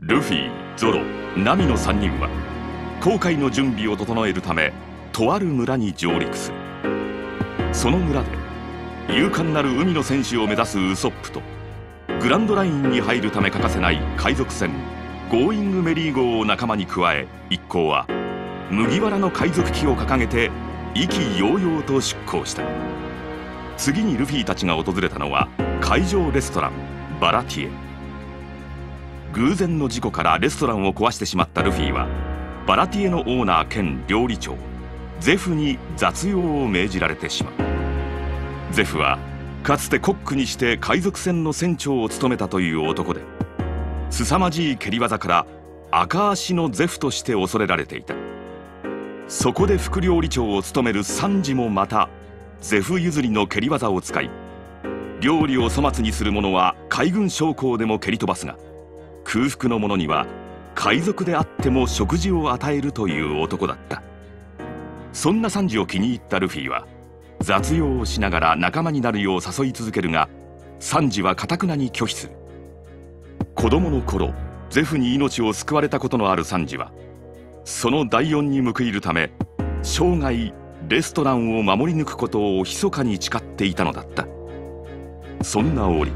ルフィゾロナミの3人は航海の準備を整えるためとある村に上陸する。その村で勇敢なる海の戦士を目指すウソップとグランドラインに入るため欠かせない海賊船ゴーイングメリー号を仲間に加え一行は麦わらの海賊旗を掲げて意気揚々と出港した。次にルフィたちが訪れたのは海上レストランバラティエ。偶然の事故からレストランを壊してしまったルフィはバラティエのオーナー兼料理長ゼフに雑用を命じられてしまう。ゼフはかつてコックにして海賊船の船長を務めたという男で凄まじい蹴り技から赤足のゼフとして恐れられていた。そこで副料理長を務めるサンジもまたゼフ譲りの蹴り技を使い料理を粗末にする者は海軍将校でも蹴り飛ばすが空腹の者には海賊であっても食事を与えるという男だった。そんなサンジを気に入ったルフィは雑用をしながら仲間になるよう誘い続けるがサンジはかたくなに拒否する。子供の頃ゼフに命を救われたことのあるサンジはその第四に報いるため生涯レストランを守り抜くことを密かに誓っていたのだった。そんな折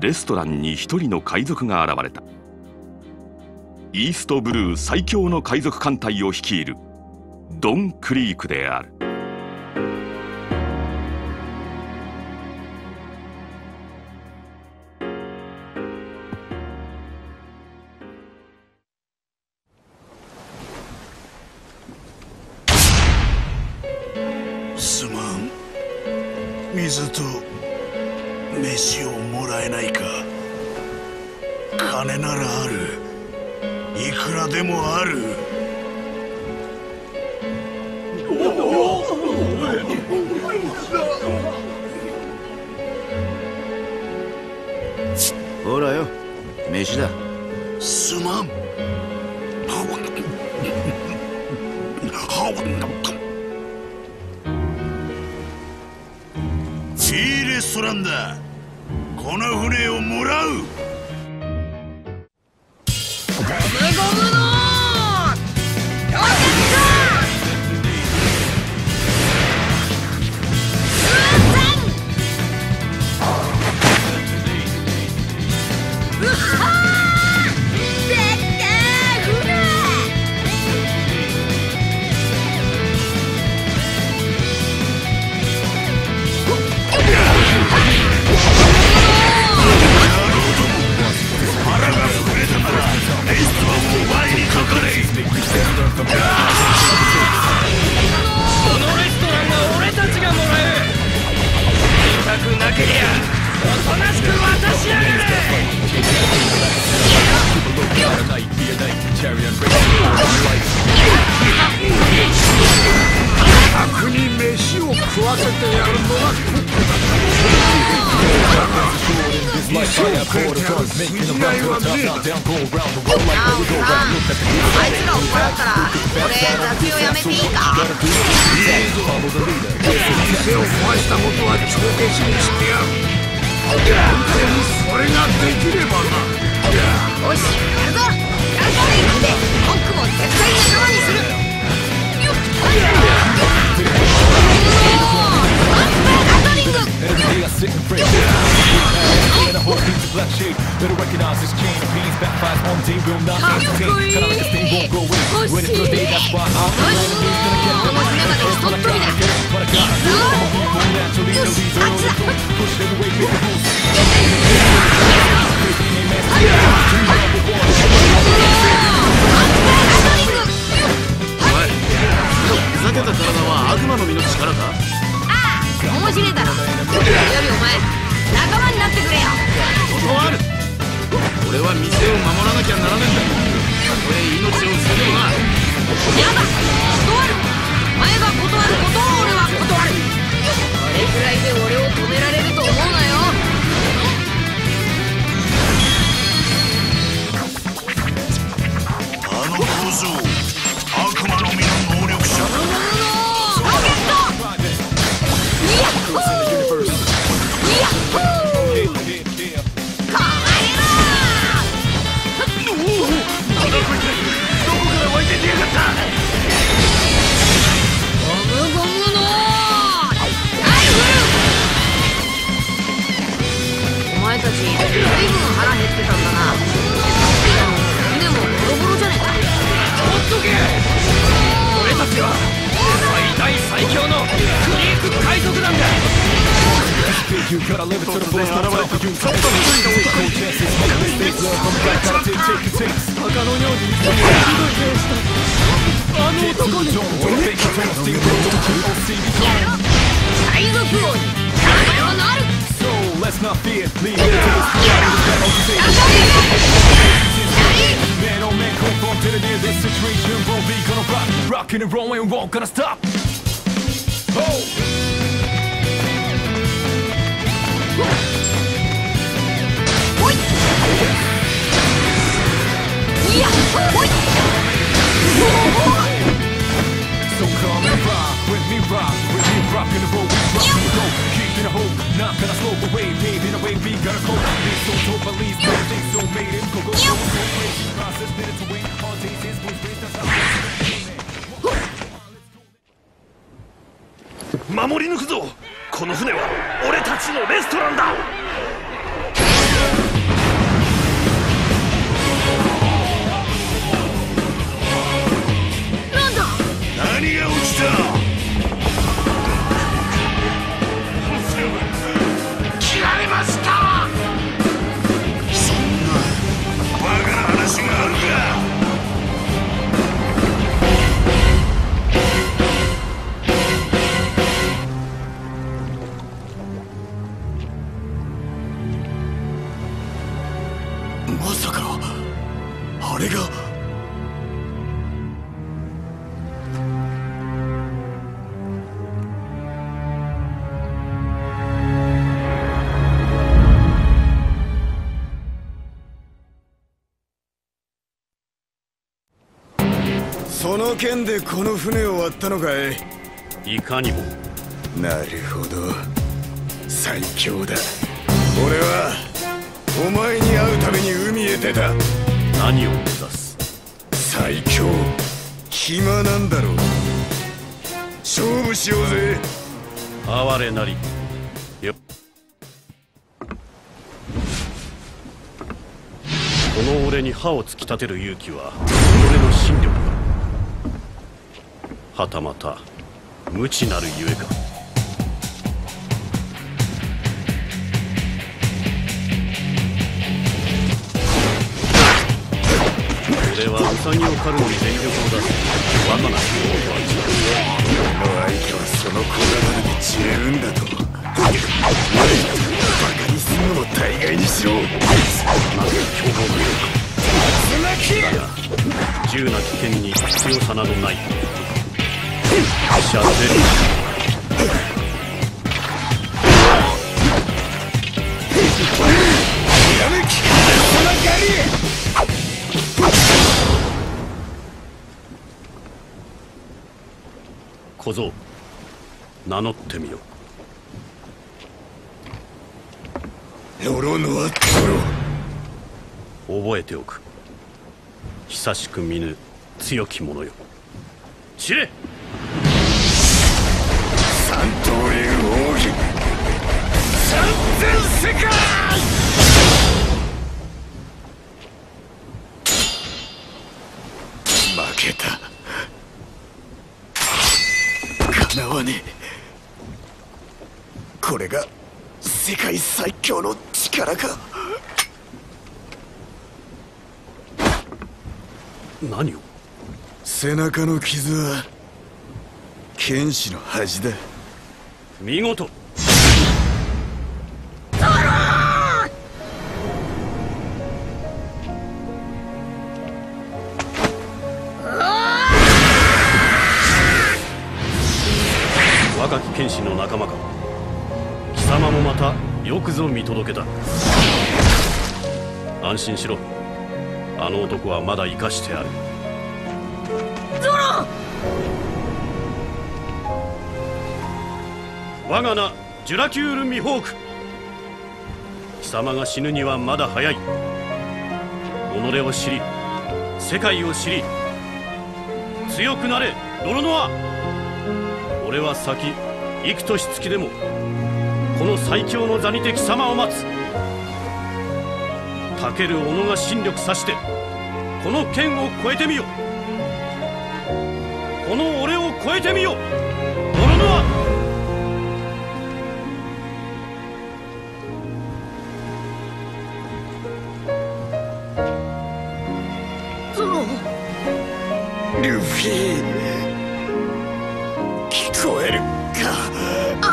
レストランに一人の海賊が現れた。イーストブルー最強の海賊艦隊を率いるドン・クリークである。すまん。水と飯をもらえないか。金ならある。いくらでもある。ほらよ。飯だ。すまん。いいレストランだこの船をもらう。ゴムゴムのこのレストランは俺たちがもらう痛くなけりゃおとなしく渡しやがれ客に飯を食わせてやる。のが店を変えてやる筋合いはねえだあいつらを払ったら俺雑用やめていいか店を壊したことは帳消しにしてやる本当にそれができればなよしやるぞ。やるぞ。で僕も絶対仲間にする They are sitting pretty. And a whole piece of black sheep. Better recognize this king. Peas backfires on. day, will not entertain. Kind of like a steam won't go in. When it's good day, that's why I'm the man who's gonna get the money. the what I got, I get the but I got it. I'm a people naturally, no these early rules. Push gonna get the rules. we won't gonna stop. Oh! So come and rock with me, rock with me, rock in the we rock. Keep in a not gonna slow made in a way, we gotta go. They so believe, they so made go go. 守り抜くぞ。この船は俺たちのレストランだ。その剣でこの船を割ったのかい？いかにも。なるほど。最強だ。俺はお前に会うために海へ出た。何を目指す？最強。暇なんだろう。勝負しようぜ。哀れなり。よ。この俺に歯を突き立てる勇気は己の心力かはたまた無知なるゆえか。俺はウサギを狩るのに全力を出す。バカな仕事とは違う俺の相手はその小柄で十分だと。バカにすんのも大概にしろなぜ凶暴なのか。だが銃なき剣に強さなどない。シャゼリ小僧名乗ってみよロロノアトロ覚えておく久しく見ぬ強き者よ知れ三刀流奥義三千世界負けた。かなわねえこれが世界最強の力か何を背中の傷は剣士の恥だ見事。若き剣士の仲間か。貴様もまたよくぞ見届けた。安心しろ。あの男はまだ生かしてある。我が名ジュラキュール・ミホーク。貴様が死ぬにはまだ早い。己を知り世界を知り強くなれドロノア。俺は先幾年月でもこの最強の座にて貴様を待つ。たける己が心力さしてこの剣を越えてみよ。この俺を越えてみよ。ドロノア。ルフィ聞こえるか？あ。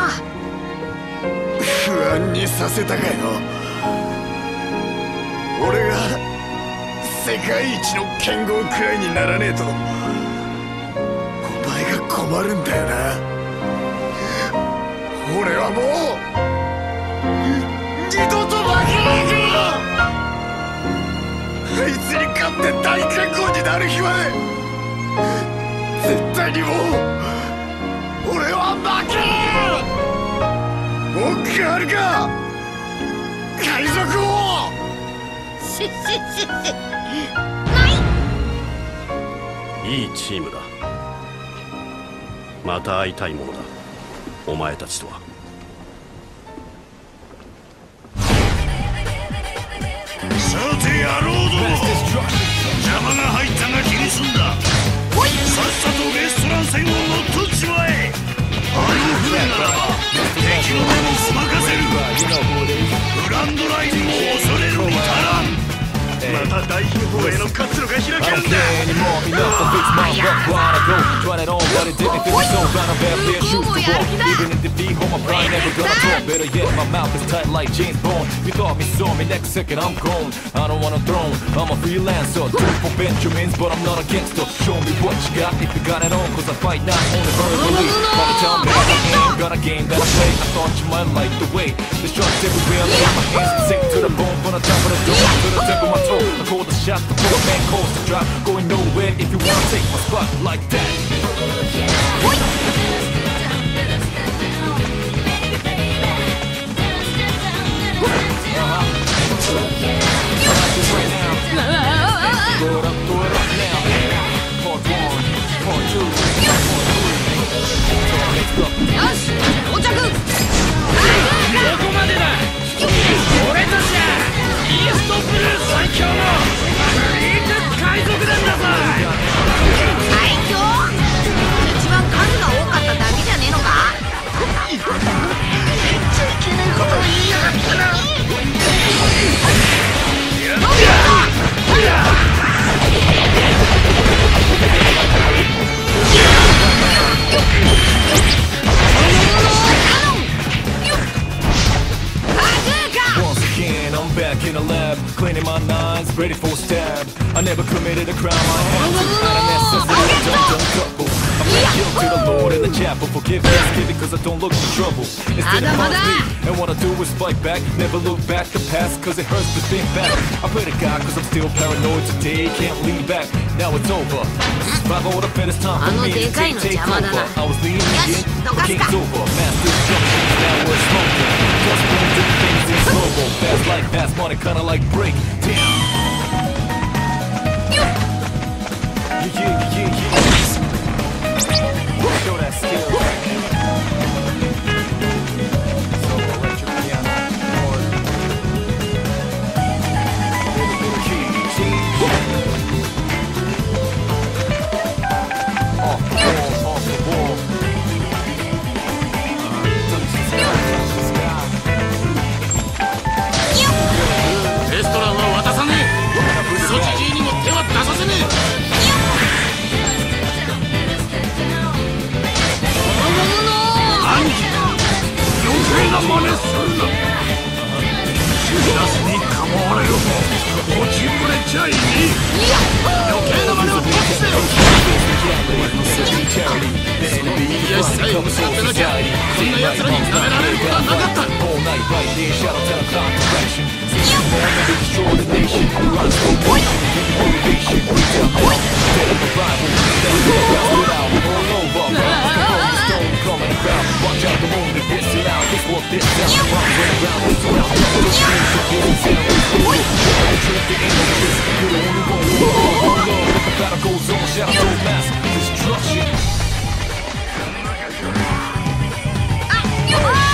不安にさせたかよ。俺が世界一の剣豪くらいにならねえとお前が困るんだよな。俺はもう二度と負けねえからあいつに勝って大剣豪になる日まで絶対にもう俺は負け文句あるか。海賊王。ないいいチームだ。また会いたいものだ。お前たちとは。さて野郎ども。邪魔が入ったが気にすんださっさとレストラン船を乗っ取っちまえあの船ならば敵の目もすまかせる。グランドラインも恐れる。に足らんまた大秘宝への活路が開けるんだ anymore. Enough to fix my butt while I go. Tried it on, but it didn't feel so bad. I'm bad there, shoot the wall. Even in defeat, hold my pride, never gonna talk. Better yet, my mouth is tight like James Bond. You thought me, saw me, next second I'm gone. I don't want a throne, I'm a freelancer. Two for Benjamins, but I'm not a gangster. Show me what you got if you got it on, cause I fight not only verbally. But tell me that I ain't got a game that I play. I thought you might like the way. The shots everywhere, I lay my hands sick to the bone. From the top of the dome to the tip of my toe. I call the shot, the poor man calls the drop. Going nowhere if you wanna take my spot like that. Right now, throw it up, throw it up now. Part one, part two, part three. So next up, よし到着どこまでだ cause it hurts to think back. I pray to God cause I'm still paranoid today. Can't lean back, now it's over. Survival the fittest time for me to take, take over. I was leaning in, the game's over. Master's jumping, now we're smoking. Just blending things in slow-mo Fast like fast money, kinda like break Damn Yeah, yeah, yeah, yeah. Show that skill. 真似するなラスに構われる落ちぶれちゃいね余計な真似を取ってよ癒しさえ失ってなきゃこんな奴らに舐められることはなかった All stone coming about Watch out the moon, this loud, just walk, this round down, The of You Destruction Ah, you are!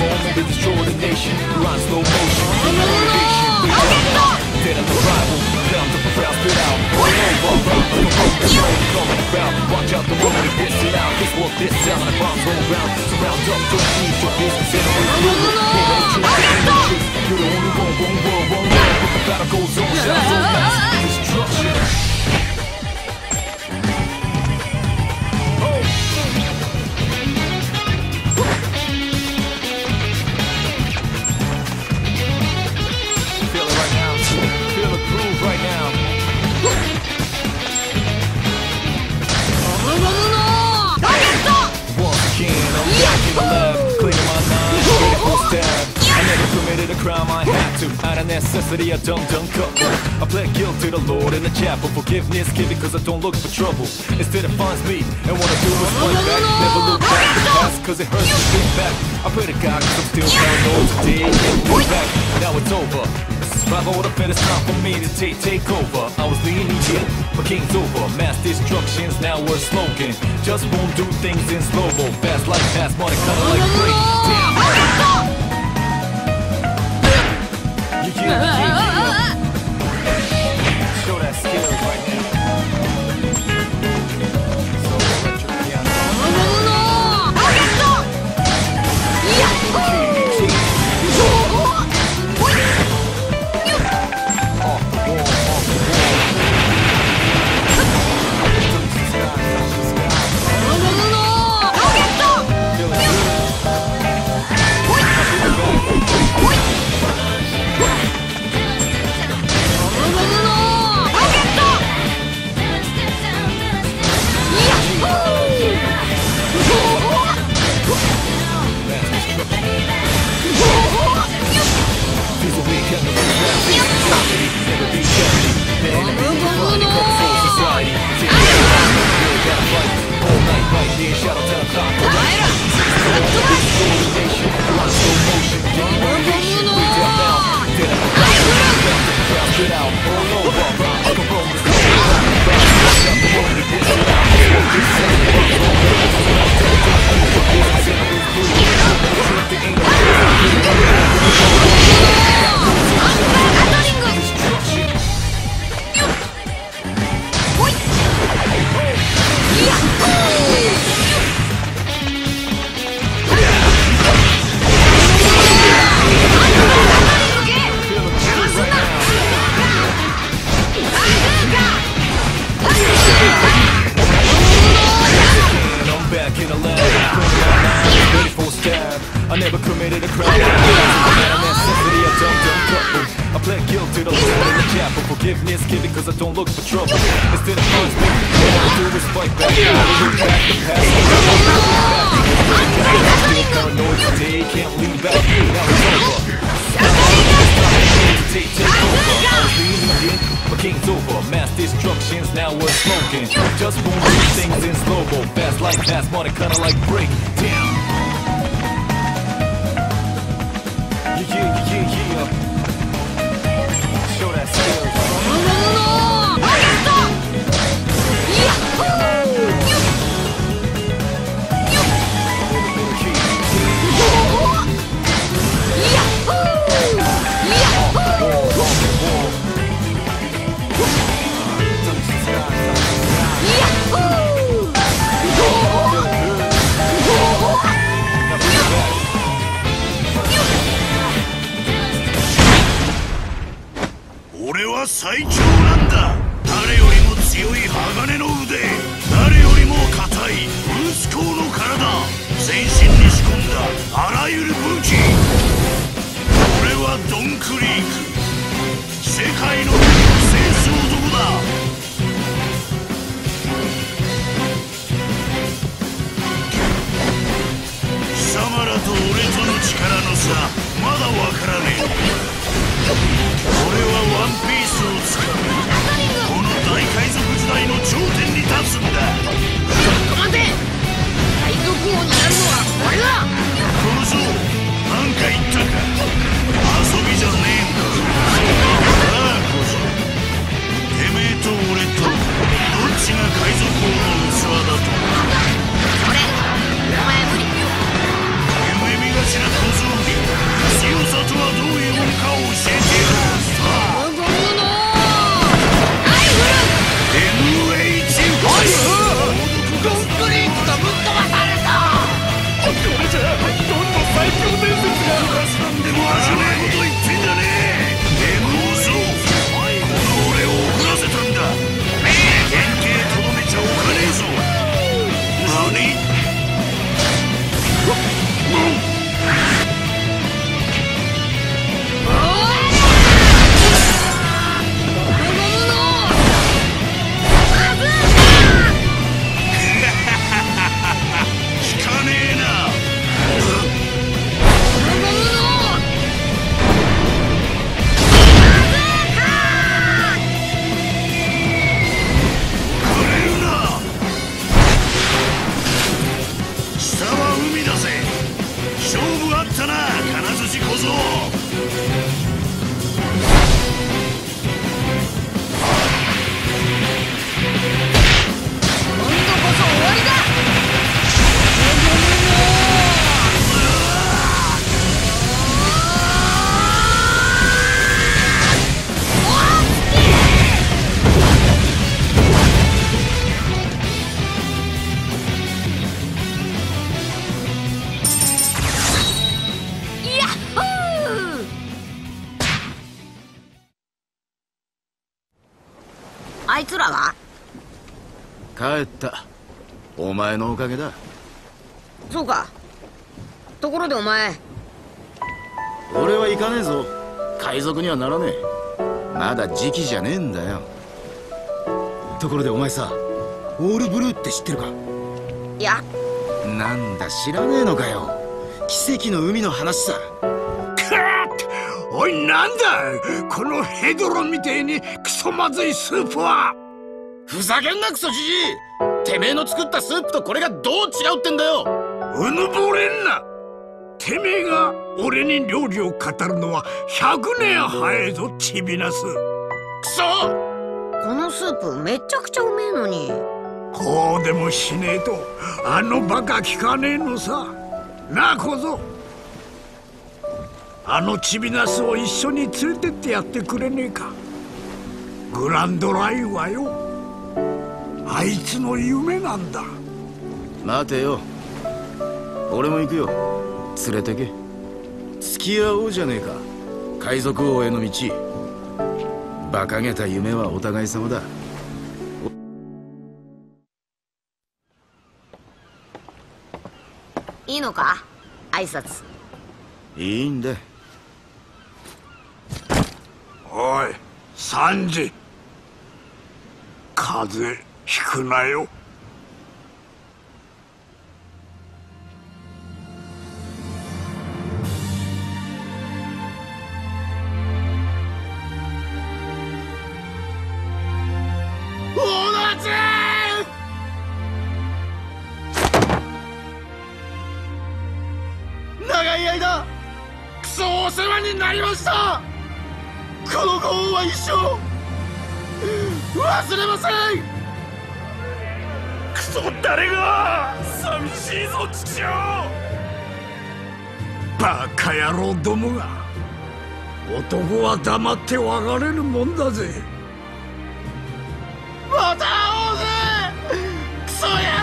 moment the nation. Run slow motion. With the motivation Dead on arrival, down to the spit out. All over, the road, the road, coming about Watch out the moment, it gets loud Just walk this out, and bombs roll round. Surround up, don't need your business in the room Hey, don't You're the only one, one, one, one, one But the battle goes on, shouts all mass destruction. The lab, cleaning my ready a stab. I never committed a crime I had to, out of necessity I done done cut. I pled guilty to the Lord in the chapel, forgiveness given because I don't look for trouble. Instead it finds me, and what I do is fight back, never look back past cause it hurts to back. I pray to God cause I'm still paranoid today, back, now it's over. Have been it's time for me to take take over. I was leaning in, but king's over. Mass destructions, now we're smoking. Just won't do things in slow mo. Fast like fast money, kinda like break. Damn. Yeah, yeah, yeah. Now we're smoking. Just won't do things in slow mo. Fast like fast money, kinda like break. Damn. Yeah, yeah, yeah, yeah. Show that skill. は最強なんだ。誰よりも強い鋼の腕。誰よりも硬い。ブルースコーの体。全身に仕込んだ。あらゆる武器。俺はドンクリーク。世界の戦士男だ。貴様らと俺との力の差。まだわからねえ。俺はワンピース。この大海賊時代の頂点に立つんだ。ちょっと待て。海賊王になるのは俺だ。帰った。お前のおかげだ。そうか。ところでお前。俺は行かねえぞ。海賊にはならねえ。まだ時期じゃねえんだよ。ところでお前さオールブルーって知ってるか？いや。なんだ知らねえのかよ。奇跡の海の話さ。おいなんだ！このヘドロみてえにクソまずいスープは。ふざけんなクソじじいてめえの作ったスープとこれがどう違うってんだよ。うぬぼれんな。てめえが俺に料理を語るのは100年早いぞチビナスクソこのスープめちゃくちゃうめえのに。こうでもしねえとあのバカ聞かねえのさ。なあ小僧。あのチビナスを一緒に連れてってやってくれねえか。グランドラインはよあいつの夢なんだ。待てよ。俺も行くよ。連れてけ。付き合おうじゃねえか。海賊王への道。馬鹿げた夢はお互い様だ。いいのか？挨拶。いいんだ。おいサンジ。風。邪ひくなよ。長い間クソお世話になりました！このご恩は一生忘れません！クソ誰が寂しいぞ父よ。バカ野郎どもが。男は黙って別れるもんだぜ。また会おうぜ。クソ野郎